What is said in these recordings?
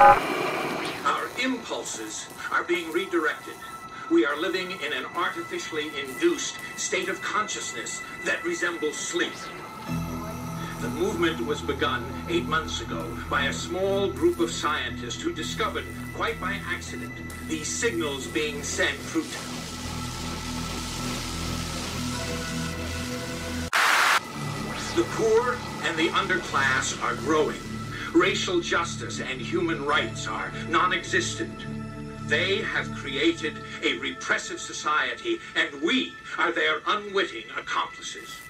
Our impulses are being redirected. We are living in an artificially induced state of consciousness that resembles sleep. The movement was begun eight months ago by a small group of scientists who discovered, quite by accident, these signals being sent through. The poor and the underclass are growing. Racial justice and human rights are non existent. They have created a repressive society, and we are their unwitting accomplices.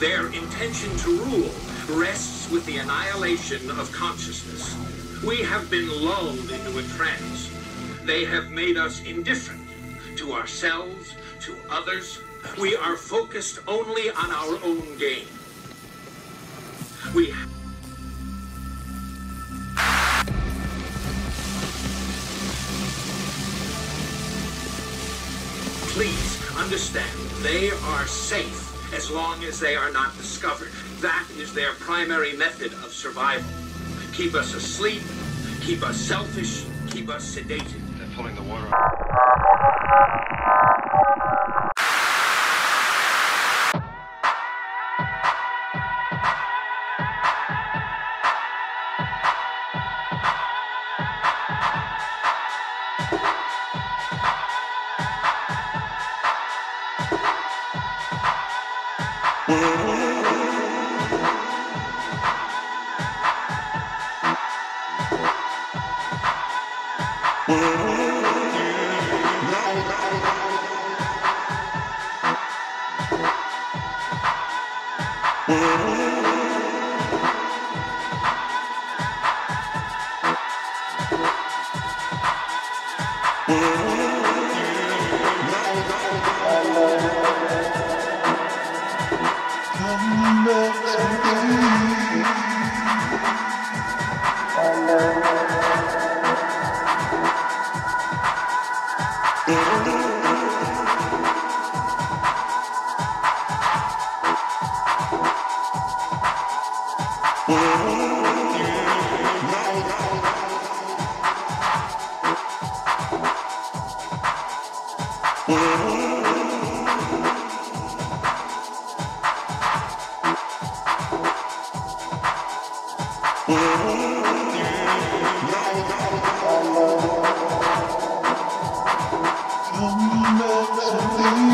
Their intention to rule rests with the annihilation of consciousness. We have been lulled into a trance. They have made us indifferent to ourselves, to others. We are focused only on our own gain. We Please understand, they are safe as long as they are not discovered. That is their primary method of survival. Keep us asleep, keep us selfish, keep us sedated. They're pulling the water. Mm-hmm. Tell me